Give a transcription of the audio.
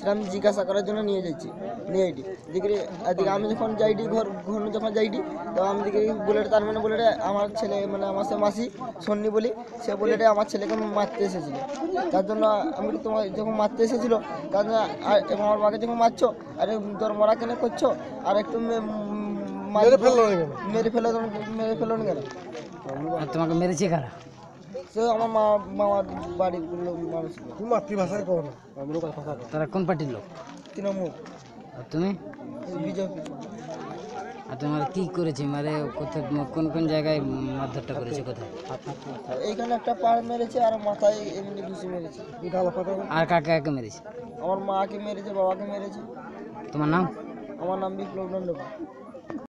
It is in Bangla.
সেটা আমি জিজ্ঞাসা করার জন্য নিয়ে যাচ্ছি নিয়ে আইডি। এদিকে এদিকে আমি যখন যাইটি ঘর ঘর যখন যাইডি তো আমি দিকে বুলেট তার মানে বুলেটে আমার ছেলে মানে আমার সে মাসি সন্নি বলি সে বুলেটে আমার ছেলেকে মারতে এসেছিল। তার জন্য আমি বলি, তোমার যখন মারতে এসেছিল তার জন্য আর- এবং আমার মাকে যখন মারছো আরে তোর মরা কেন করছ আর একটু মেরে ফেলো মেরে ফেলো মেরে ফেলো না কেন? আর তোমাকে মেরেছি কারা? সে আমার মা মামার বাড়ির লোক মানুষ মাতৃভাষায় কো না। তারা কোন পার্টির লোক? তৃণমূল। আর তুমি? বিজেপি। আর তোমার কি করেছে? মানে কোথায় কোন কোন জায়গায় মারধরটা করেছে কোথায়? এইখানে একটা মেরেছে আর মাথায় এমনি ঘুষি মেরেছে। আর কাকে কাকে মেরেছে? আমার মাকে মেরেছে বাবাকে মেরেছে। তোমার নাম? আমার নাম বিপ্লব নন্দকা